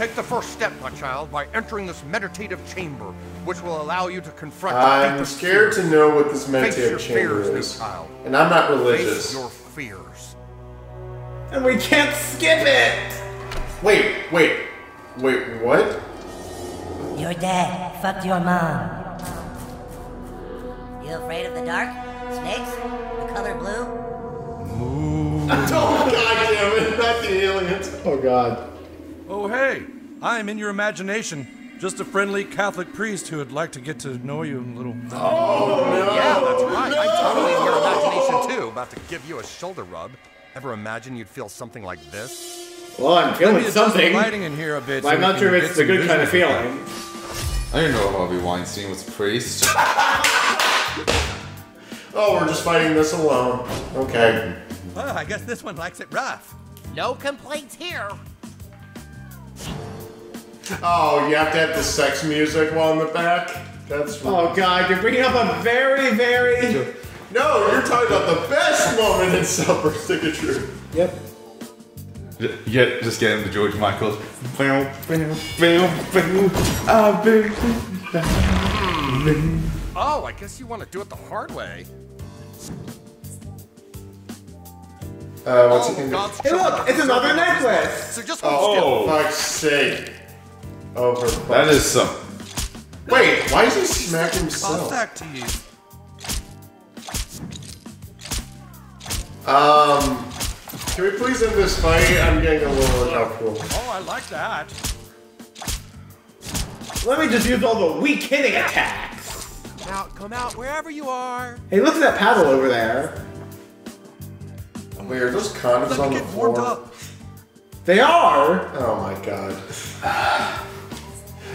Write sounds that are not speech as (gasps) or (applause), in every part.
Take the first step, my child, by entering this meditative chamber, which will allow you to confront your I'm deepest scared to know what this Face your meditative chamber fears, is. child. And I'm not religious. Face religious. your fears. And we can't skip it! Wait, wait, wait, what? Your dad fucked your mom. You afraid of the dark? Snakes? The color blue? (laughs) Oh god damn it, not the aliens. Oh god. Oh, hey, I'm in your imagination. Just a friendly Catholic priest who would like to get to know you a little. Oh Yeah, that's right. I'm totally in your imagination too, about to give you a shoulder rub. Ever imagine you'd feel something like this? Well, I'm feeling Maybe adjust the something. lighting in here a bit. But so I'm not sure if it's a good kind of feeling. I didn't know Harvey Weinstein was a priest. (laughs) Oh, we're just fighting this alone. Okay. Oh, I guess this one likes it rough. No complaints here. Oh, you have to have the sex music while in the back? That's Oh god, you're bringing up a very, very. No, you're talking about the best moment in Supper Stick of Truth. Yep. J- Get, just get him to George Michael's. Bam, bam, bam, bam. Bam, bam. Oh, I guess you want to do it the hard way. Uh, what's he oh, gonna do? Hey, look, it's another necklace. So just Oh, Oh. for fuck's sake. Oh, for fuck's That is some. Wait, why is he smacking himself? stack to you. Um, can we please end this fight? I'm getting a little uncomfortable. Oh, I like that. Let me just use all the weak hitting attacks. Come out, come out, wherever you are. Hey, look at that paddle over there. Wait, are those condoms Let on the floor? up. They are. Oh my god.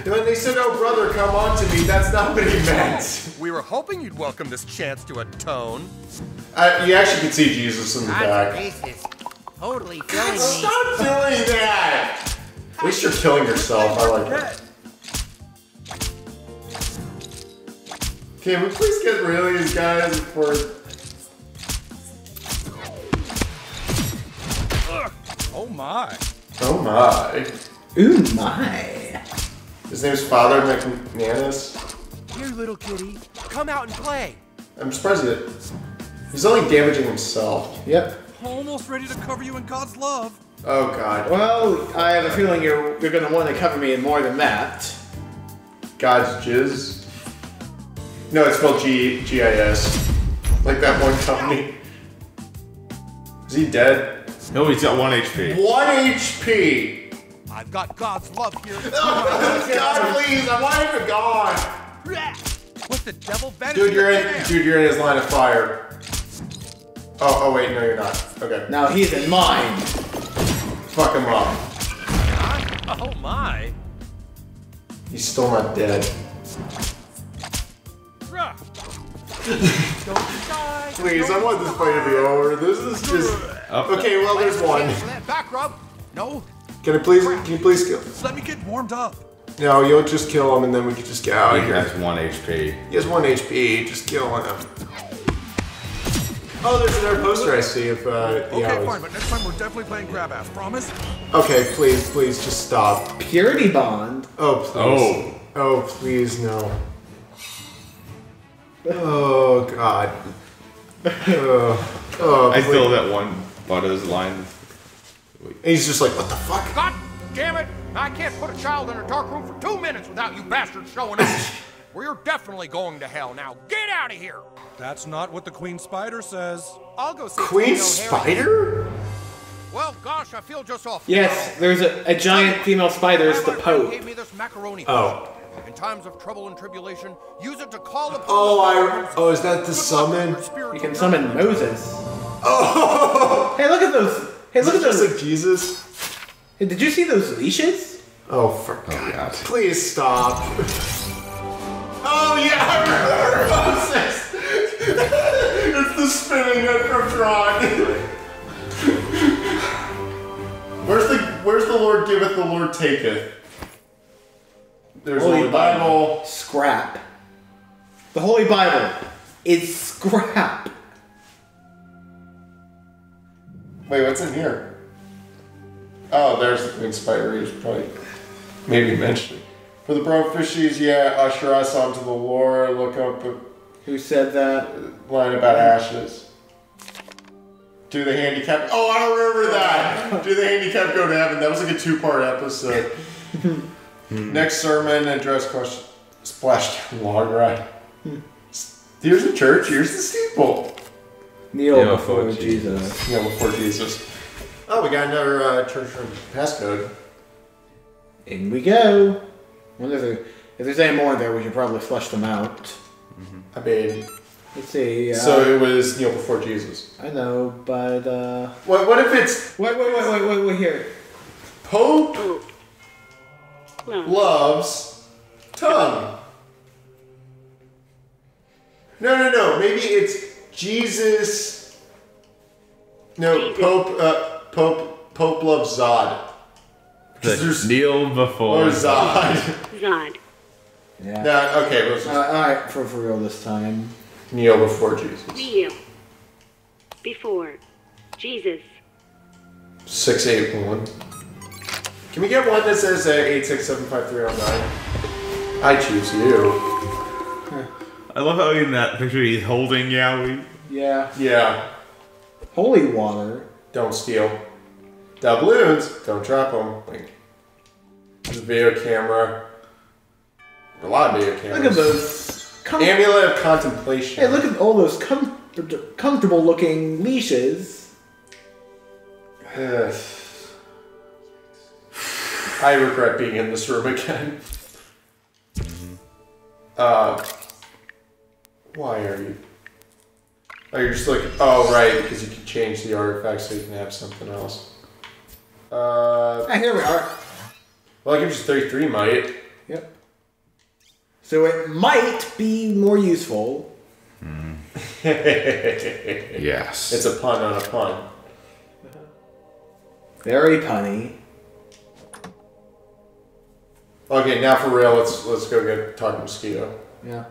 And when they said, oh brother, come on to me, that's not what he meant. We were hoping you'd welcome this chance to atone. Uh, you actually can see Jesus in the God's back. grace is totally filling me. Stop doing that! At least you're killing yourself. I like that. Can we please get rid of these guys before... Oh my. Oh my. Ooh my. His name's Father McManus. Here, little kitty, come out and play. I'm surprised that he's only damaging himself. Yep. Almost ready to cover you in God's love. Oh god. Well, I have a feeling you're you're gonna want to cover me in more than that. God's jizz. No, it's spelled G G I S. Like that one company. Is he dead? No, he's got one HP. One HP. I've got God's love here. (laughs) Oh, God, please! I want him to gone. With the devil vanishing Dude, you're in in. Dude, you're in his line of fire. Oh, oh wait, no, you're not. Okay. Now he's in mine. Fuck him up. (laughs) Oh my. He's still not dead. Don't die. (laughs) Please, I want this fight to be over. This is just. Okay, well, there's one. Back rub. No, Can I please? Can you please kill? Let me get warmed up. No, you'll just kill him, and then we can just get out He of here. He has one HP. He has one HP. Just kill him. Oh, there's another poster I see of. Uh, Okay, yeah, fine, but next time we're definitely playing grab ass. Promise? Okay, please, please, just stop. Purity bond. Oh, please. Oh. Oh, please, no. Oh, God. (laughs) Oh, oh, I please. still have that one Butters line. And he's just like, what the fuck? God damn it! I can't put a child in a dark room for two minutes without you bastards showing up. (laughs) We're definitely going to hell now. Get out of here! That's not what the Queen Spider says. I'll go see Queen Spider? Well, gosh, I feel just off. Yes, there's a, a giant female spider. It's the Pope. gave me this macaroni. Oh. In times of trouble and tribulation, use it to call upon. Oh, the I. Oh, is that the Good luck with summon? You can summon Moses. Oh! Hey, look at those. Hey, look it at just those. like Jesus? Hey, did you see those leashes? Oh, for Oh God. god. Please stop. Oh, yeah, I remember Moses! (laughs) it's the spinning head from Tron. (laughs) where's the Where's the Lord giveth, the Lord taketh? There's Holy Holy Bible. Scrap. The Holy Bible is scrap. Wait, what's in here? Oh, there's the Queen Spider. He's probably. Maybe mention it. For the bro fishies, yeah, usher us onto the lore, look up Who said that? line about ashes. Do the handicap. Oh, I don't remember that. Do the handicap go to heaven? That was like a two-part episode. (laughs) Next sermon, address question. Splashdown log ride. Here's the church. Here's the steeple. Kneel Kneel before before Jesus. Yeah, before Jesus. Oh, we got another uh, church room passcode. In we go. Wonder if, there, if there's any more in there, we should probably flush them out. I mean, Let's see. Uh, so it was kneel before Jesus. I know, but uh, What? What if it's wait, wait, wait, wait, wait, wait here. Pope Love. loves tongue? No, no, no. Maybe it's Jesus. No, Pope. Uh, Pope. Pope loves Zod. 'Cause there's- Kneel before. Or Zod. Zod. Yeah. no, okay, let's Uh, all right, for for real this time. kneel before Jesus. Kneel. Before. Jesus. Six eight one. Can we get one that says uh, eight six seven five three zero nine? I choose you. I love how in that picture he's holding Yowie. Yeah. Yeah. Holy water. Don't steal. Doubloons. Don't drop them. Like, there's a video camera. A lot of video cameras. Look at those. Com- Amulet of contemplation. hey, look at all those com- comfortable looking leashes. (sighs) I regret being in this room again. Uh, why are you? Oh, you're just looking. Oh, right, because you can change the artifact so you can have something else. Uh, Ah, here we are. well, I gives you 33 might. Yep. So it might be more useful. (laughs) Yes. It's a pun on a pun. Very punny. Okay, now for real, let's let's go get talk mosquito. Yeah.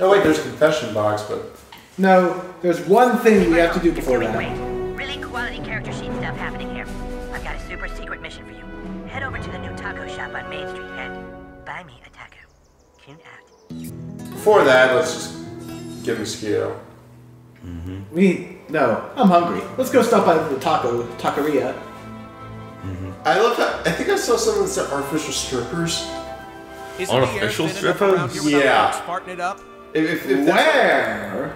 Oh wait, there's confession box, but No, there's one thing we have to do before gonna be that. great. Really quality character sheet stuff happening here. I've got a super secret mission for you. Head over to the new taco shop on Main Street and buy me a taco. Tune out. before that, let's just get mosquito. Mm-hmm. We no, I'm hungry. Let's go stop by the taco taqueria. Mm-hmm. I love that. I think I saw someone that said artificial strippers. Isn't Artificial the air thin enough around strippers? Yeah. folks farting it up? If, if, if Where?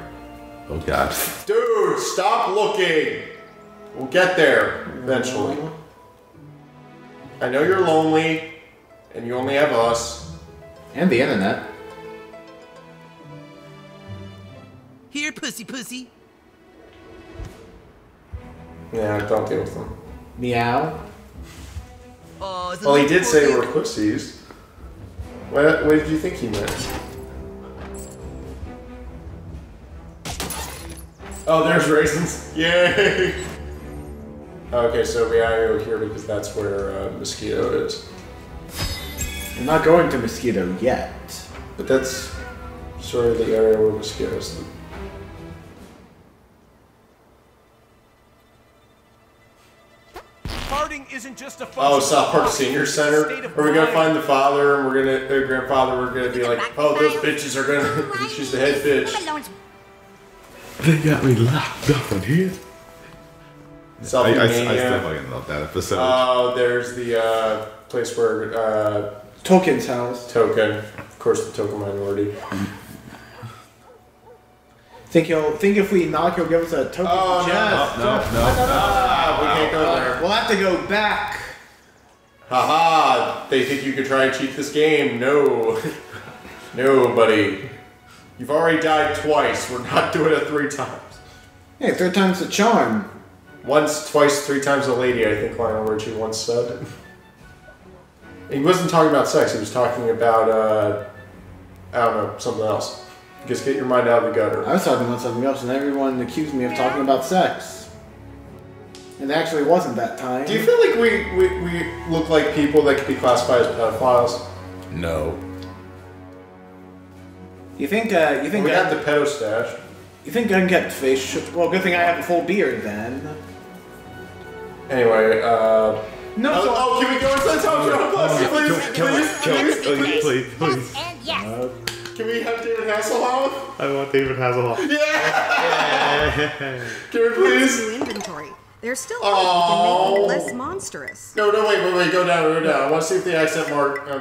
Oh god. dude, stop looking. We'll get there eventually. I know you're lonely, and you only have us. And the internet. Here, pussy, pussy. Yeah, don't deal with them. Meow. Oh, Well, he did say we're pussies. What, what did you think he meant? Oh, there's raisins. Yay! Okay, so we gotta here because that's where uh, Mosquito is. I'm not going to Mosquito yet. But that's sort of the area where Mosquito is. Farting isn't just a Oh, South Park Senior Center. state Are we gonna find the father and we're gonna, uh, grandfather, we're gonna be like, oh, those bitches are gonna, (laughs) she's the head bitch. They got me locked up in here. I, I, I still fucking love that episode. Oh, there's the uh, place where uh, Tolkien's house. token, of course, the token minority. Think he'll think if we knock he'll give us a token Oh, no. Jeff. no, no, no. Ah, we can't go there. We'll have to go back. Haha, they think you could try and cheat this game. No. (laughs) no, buddy. You've already died twice. We're not (laughs) doing it three times. Hey, third time's the charm. Once, twice, three times a lady, I think Lionel Richie once said. He wasn't talking about sex, he was talking about, uh, I don't know, something else. Just get your mind out of the gutter. I was talking about something else, and everyone accused me of talking about sex. And it actually wasn't that time. Do you feel like we, we, we look like people that could be classified as pedophiles? No. You think? Uh, you think? We I, got the pedo stash. you think I can get face? sh- Well, good thing I have a full beard then. Anyway, uh. No, Oh, so- oh, can we go inside Tom Jones? Kill, kill me, kill me, please, please, please. And yes. Can we have David Hasselhoff? I want David Hasselhoff. Yeah! Can we please? New inventory. There's still Oh. hope we can make them less monstrous. No, no, wait, wait, wait. Go down, go down. I want to see if the accent mark. Uh,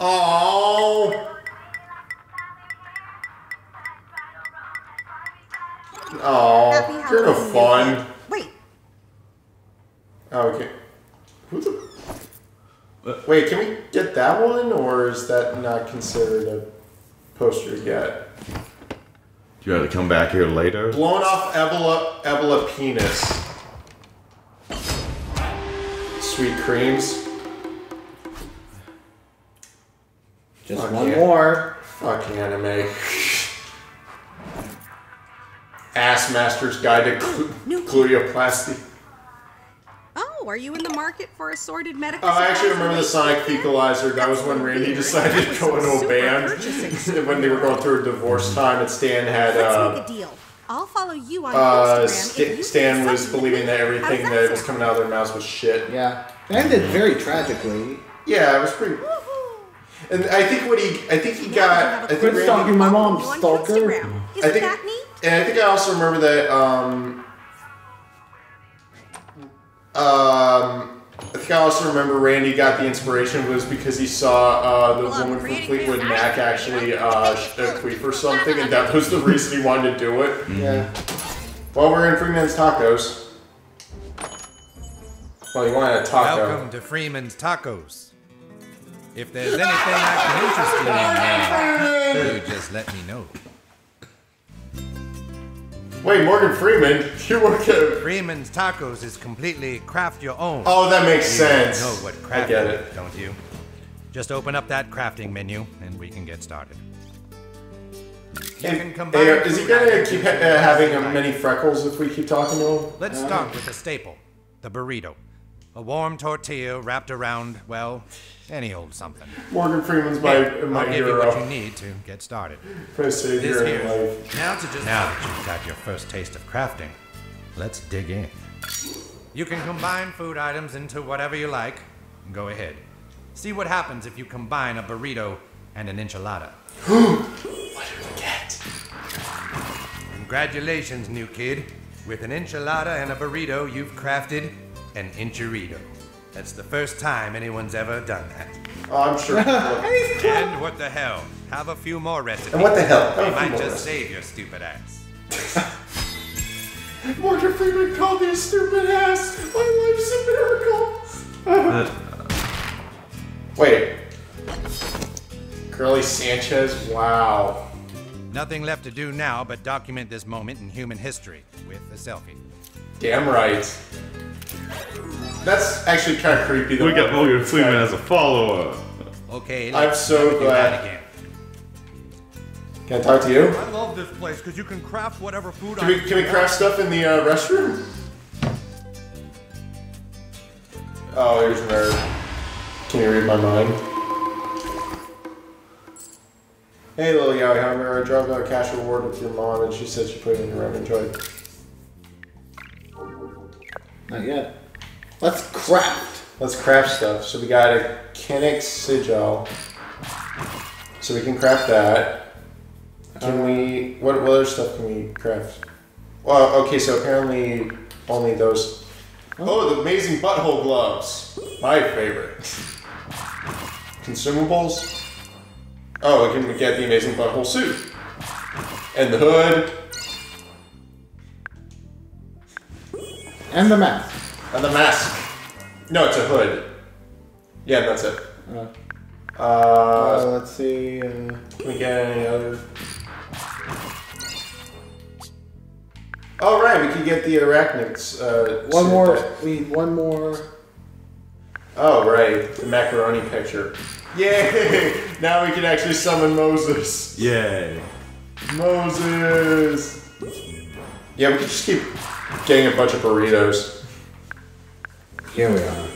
oh. Oh, you're no fun. Wait, Oh, okay. Who the? Wait, can we get that one, or is that not considered a poster yet? Do you gotta come back here later. Blown off Ebola, Ebola penis. Sweet creams. Just Fuck one yeah. more. Fuck anime. Ass Master's Guide to Glu- New- Gluteoplasty. oh, are you in the market for assorted medical Oh, I actually remember the Sonic waste Fecalizer. That was when Randy decided to go into a band. (laughs) when they were going through a divorce time, and Stan had. Let's Uh, make a deal. I'll follow you on uh, Instagram. Sta- Stan was believing that everything does that was coming out of their mouths was shit. Yeah. It ended very tragically. Yeah, it was pretty. And I think what he, I think he got, I think Quit Randy, stalking my mom, Follow you on stalker. Instagram. I think, that neat? And I think I also remember that. Um, um, I think I also remember Randy got the inspiration was because he saw uh, the Well, woman from creating Fleetwood Mac actually cream, uh, I sh- think uh, it's tweet for something, and that was the reason he wanted to do it. (laughs) Yeah. Well, we're in Freeman's Tacos. Well, you wanted a taco. Welcome to Freeman's Tacos. If there's anything I can interest you in, (laughs) you just let me know. Wait, Morgan Freeman, (laughs) you work at. Freeman's Tacos is completely craft your own. Oh, that makes You sense. know what I crafting get is, don't you? Just open up that crafting menu and we can get started. Hey, hey, is he gonna keep uh, having uh, many freckles if we keep talking to him? Let's start with the staple, the burrito. A warm tortilla wrapped around, well, any old something. Morgan Freeman's my Here, my I'll give you what you need to get started. My savior This here. life. Now to just now that you've got your first taste of crafting, let's dig in. You can combine food items into whatever you like. Go ahead. See what happens if you combine a burrito and an enchilada. (gasps) What did we get? Congratulations, new kid. With an enchilada and a burrito, you've crafted an injurito. That's the first time anyone's ever done that. Oh, I'm sure. (laughs) Look, And what the hell? Have a few more recipes. And what the hell? Have We few might more just recipes. save your stupid ass. (laughs) Morgan Freeman called me a stupid ass. My life's a miracle. (laughs) Wait. Curly Sanchez. Wow. Nothing left to do now but document this moment in human history with a selfie. Damn right. That's actually kind of creepy. Though. We got Morgan Freeman as a follower. Okay, I'm so never do that glad. again. Can I talk to you? I love this place because you can craft whatever food Can we, items can we you craft stuff in the uh, restroom? Oh, here's nerd. Can you read my mind? Hey, little Yowie Hummer, I dropped out a cash reward with your mom, and she said she put it in her inventory. Not yet. Let's craft. Let's craft stuff. So we got a Kinnick sigil. So we can craft that. Can we? What, what other stuff can we craft? Well, okay. So apparently only those. Oh, the amazing butthole gloves. My favorite. Consumables. Oh, we can get the amazing butthole suit and the hood And the mask. And the mask. No, it's a hood. Yeah, that's it. Uh, Uh, let's see. Uh, Can we get any other? Oh right, we could get the arachnids. Uh, one more. that- We need one more. Oh right, the macaroni picture. Yay! (laughs) now we can actually summon Moses. Yay. Moses. Yeah, we could just keep getting a bunch of burritos. Here we are.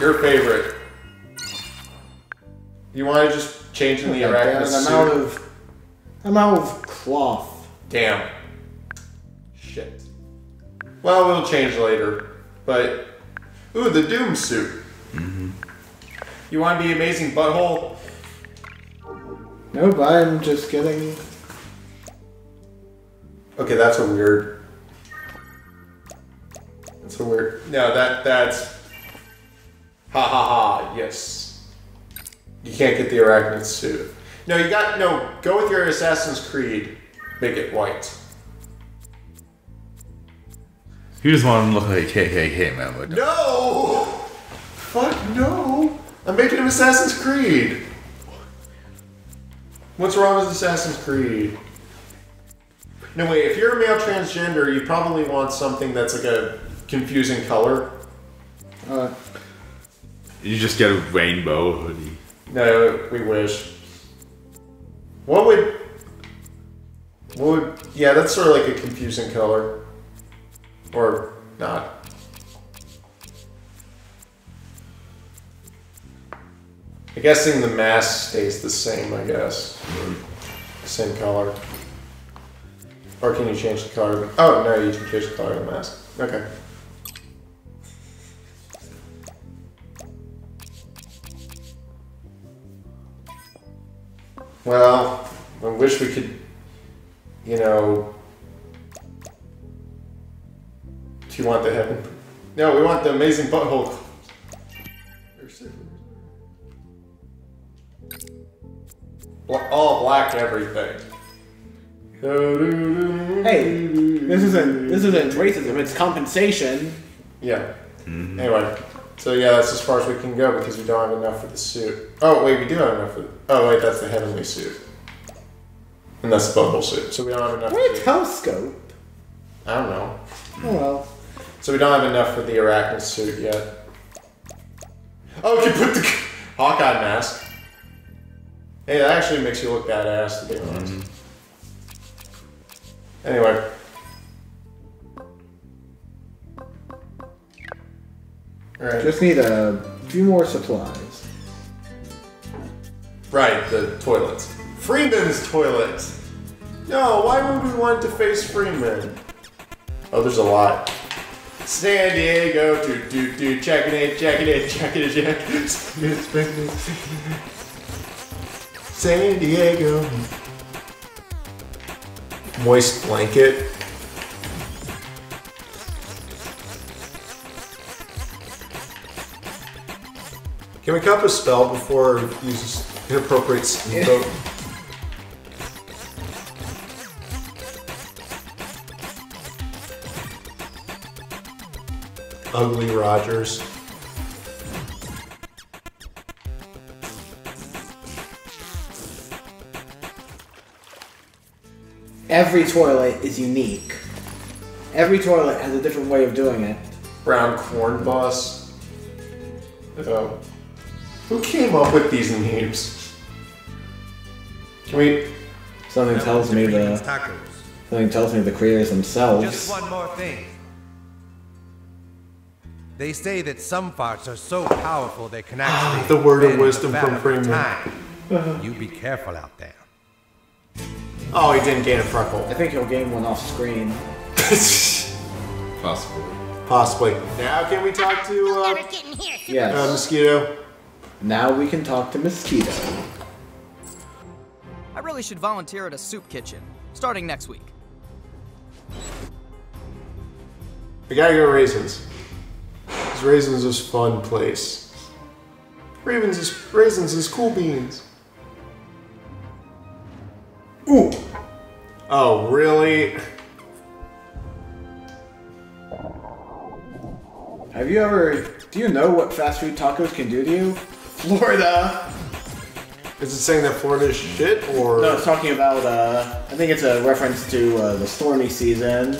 Your favorite. You want to just change in the Okay, arachnid suit? I'm out of. I'm out of cloth. Damn. Shit. Well, we'll change later. But ooh, the Doom suit. Mhm. You want to be amazing butthole? Nope, I'm just kidding. Okay, that's a weird. A weird. No, that that's. Ha ha ha! Yes. You can't get the arachnid suit. No, you got no. Go with your Assassin's Creed. Make it white. You just want him to look like KKK member. No! Fuck no! I'm making him Assassin's Creed. What's wrong with Assassin's Creed? No, wait, if you're a male transgender, you probably want something that's like a confusing color. Uh, You just get a rainbow hoodie. No, we wish. What would. What would. Yeah, that's sort of like a confusing color. Or not. I'm guessing the mask stays the same, I guess. Same color. Or can you change the color? Oh, no, you can change the color of the mask. Okay. Well, I wish we could, you know. Do you want the heaven? No, we want the amazing butthole. All black everything. hey, this isn't this isn't racism. It's compensation. Yeah. Anyway, so yeah, that's as far as we can go because we don't have enough for the suit. Oh wait, we do have enough for. The, oh wait, that's the heavenly suit, and that's the bubble suit. So we don't have enough. What for a the- telescope. I don't know. Oh well. So we don't have enough for the arachnid suit yet. Oh, we can put the (laughs) Hawkeye mask. Hey, that actually makes you look badass, to be honest. Mm-hmm. Anyway. Alright. Just need a few more supplies. Right, the toilets. Freeman's toilet! No, why would we want to face Freeman? Oh, there's a lot. San Diego, do do do, checking it, checking it, checking it, checking it. San Diego. Moist blanket. Can we come up a spell before it uses inappropriate speedboat? Ugly Rogers. Every toilet is unique. Every toilet has a different way of doing it. Brown corn boss. Oh. Who came up with these names? Can we. Something tells me the tacos. something tells me the creators themselves. Just one more thing. They say that some farts are so powerful they can actually The word of wisdom from fat Freeman. time. You be careful out there. Oh, he didn't gain a freckle. I think he'll gain one off screen. (laughs) Possibly. Possibly. Now, can we talk to uh, Yes. uh, Mosquito? Now we can talk to Mosquito. I really should volunteer at a soup kitchen, starting next week. We gotta go Raisins. Because Raisins is fun place. Ravens is Raisins is cool beans. Ooh. Oh, really? Have you ever? Do you know what fast food tacos can do to you? Florida. Is it saying that Florida is shit or No, it's talking about. Uh, I think it's a reference to uh, the stormy season.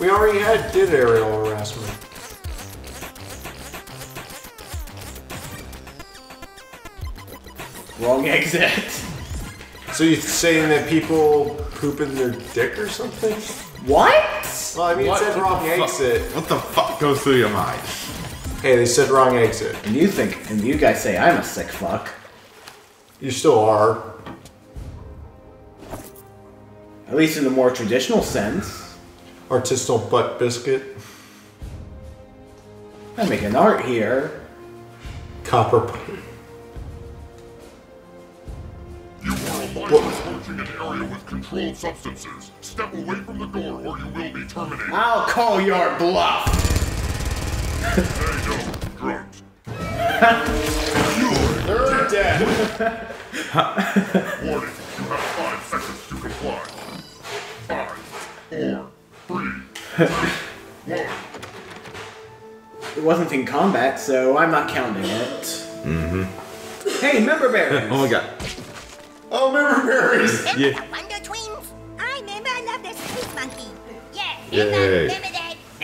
we already had did aerial harassment? Wrong exit. So you're saying that people poop in their dick or something? What? Well, I mean, What it said the wrong fuck? exit. What the fuck goes through your mind? Hey, they said wrong exit. And you think? And you guys say I'm a sick fuck. You still are. At least in the more traditional sense. Artisanal butt biscuit. I'm making art here. Copper pipe. You are alive approaching an area with controlled substances. Step away from the door or you will be terminated. I'll call your bluff. There you go. Drugs. They're dead. Warning, you have five seconds to comply. Five, four, three, two, one. It wasn't in combat, so I'm not counting it. Mm-hmm. Hey, member bear. (laughs) Oh my god. Oh, member berries. Yeah. Wonder Twins. I remember I love this space monkey. Yeah, Yay.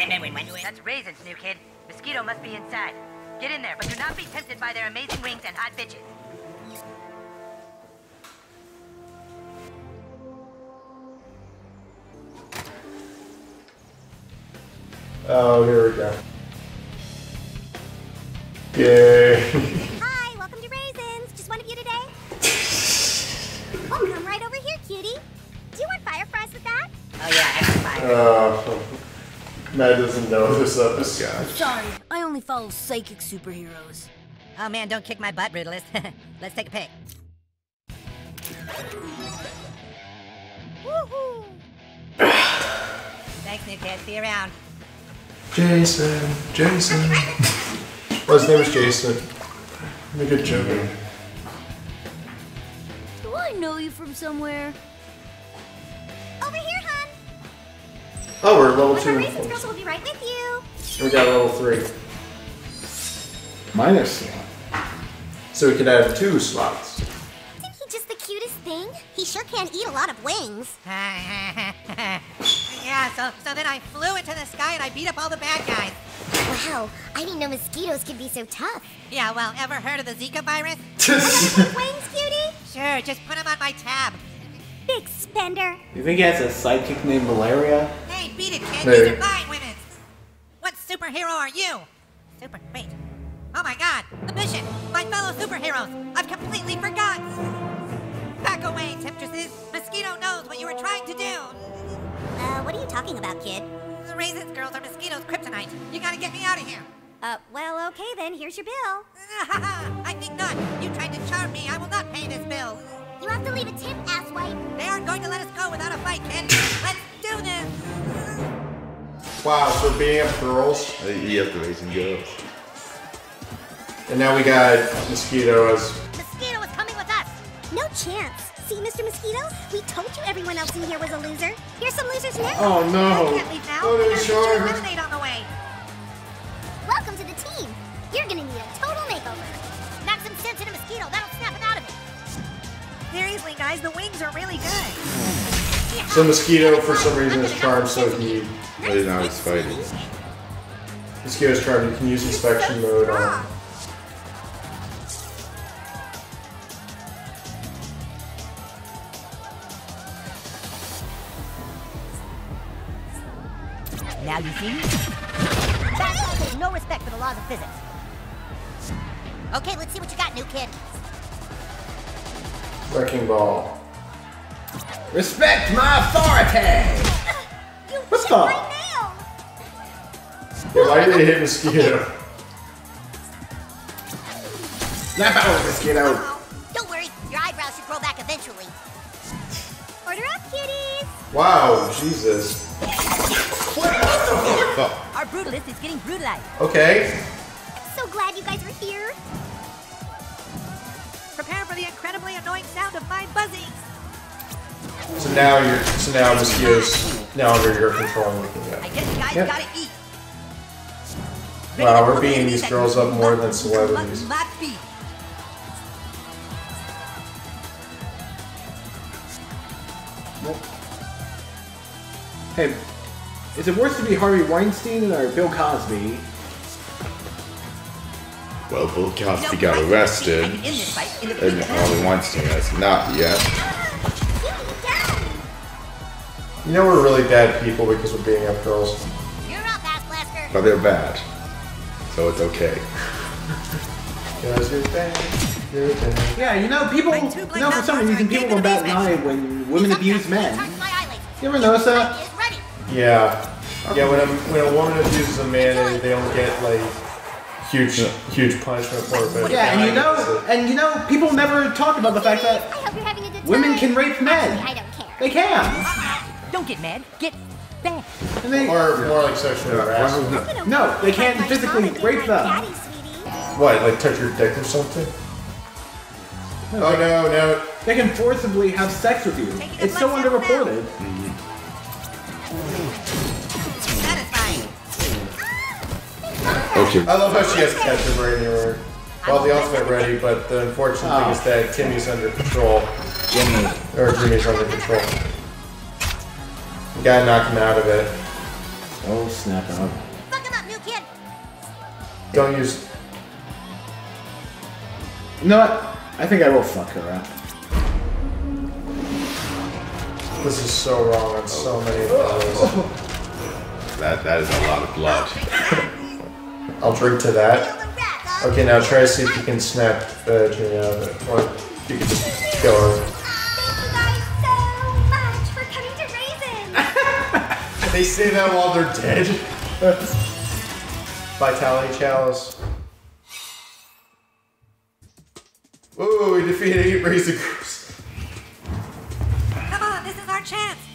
Remember that. That's raisins, new kid. Mosquito must be inside. Get in there, but do not be tempted by their amazing wings and hot bitches. Oh, here we go. Yay. (laughs) Hi, welcome to Raisins. Just one of you today? (laughs) oh, come right over here, cutie. Do you want fire fries with that? Oh yeah, extra fire. Uh, (laughs) Matt doesn't know this episode. Oh, Sorry, I only follow psychic superheroes. Oh man, don't kick my butt, Brutalist. (laughs) Let's take a pic. Woohoo! Thanks, new kid. See you around. Jason, Jason. (laughs) oh, his name is Jason. Make a good joke. Do I know you from somewhere? Oh, we're level One of two. Raisins girls will be right with you. We got level three. Minus. So we could add two slots. Isn't he just the cutest thing? He sure can eat a lot of wings. (laughs) yeah, so so then I flew into the sky and I beat up all the bad guys. Wow, I didn't know mosquitoes could be so tough. Yeah, well, ever heard of the Zika virus? (laughs) Wings, cutie? Sure, just put them on my tab. Big spender. You think he has a sidekick named Malaria? Hey, beat it, kid. Maybe. These are my women. What superhero are you? Super. Wait. Oh my God! The mission. My fellow superheroes. I've completely forgotten. Back away, temptresses. Mosquito knows what you were trying to do. Uh, what are you talking about, kid? The raisins girls are mosquitoes' kryptonite. You gotta get me out of here. Uh, well, okay then, here's your bill. (laughs) I think not. You tried to charm me. I will not pay this bill. You have to leave a tip, asswipe. They aren't going to let us go without a fight, kid. Let's do this. Wow, so being up girls. You have to raise and girls. And now we got Mosquito as. Mosquito is coming with us. No chance. See, Mr. Mosquito? We told you everyone else in here was a loser. Here's some losers now. Oh, no. I can't leave now. Oh, We no, gotta sure. get lemonade on the way. Welcome to the team. You're gonna need a total makeover. Knock some sense in a mosquito. That'll snap it out of it. Seriously, guys, the wings are really good. So Mosquito, for some reason, is charmed, so he. Well, now he's fighting. Mosquito's charmed, you can use inspection mode on. Now you see? That guy has no respect for the laws of physics. Okay, let's see what you got, new kid. Wrecking Ball. Respect my authority! What's up? Yeah, why did they hit Mosquito? Snap out of Mosquito! Don't worry, your eyebrows should grow back eventually. Order up, kitties. Wow, Jesus. What the hell? Our brutalist is getting brutalized. Okay. I'm So glad you guys are here. Prepare for the incredibly annoying sound of my buzzing. So now you're. So now Mosquito's now under your control and looking I guess you guys Yep. gotta eat. Wow, we're beating these girls up more than celebrities. Not beef. Hey, is it worse to be Harvey Weinstein or Bill Cosby? Well, Bill Cosby got arrested, In this fight, in the and Harvey Weinstein has not yet. You know we're really bad people because we're beating up girls. You're up, ass blaster. But they're bad, so it's okay. Guys, you're bad. Yeah, you know, people, you know, for some reason, people go bat an eye when women abuse men. You ever notice that? Yeah. Yeah, when a, when a woman abuses a man they don't get like huge, huge punishment for it. But Yeah, and you know, and you know, people never talk about the fact that I hope you're having a good women can rape men. I don't care. They can. Don't get mad. Get back. And they, a- or more like sexual harassment. no, they can't physically rape them. Daddy. What, like touch your dick or something? Oh no, no. They can forcibly have sex with you. It It's so one step underreported. Satisfying. Okay. I love how she has ketchup right anywhere. Well, the ultimate ready, but the unfortunate thing is that Timmy's under control. Jimmy. Or Jimmy's under control. You gotta knock him out of it. Oh, snap out. Fuck him up, new kid. Don't use. You know what? I think I will fuck her up. This is so wrong on so many levels. (laughs) That that is a lot of blood. (laughs) I'll drink to that. Okay, now try to see if you can snap uh, Jimmy out of it. Or you can just kill her. They say that while they're dead. (laughs) Vitality Chalice. Ooh, we defeated eight Razor groups. Come on, this is our chance.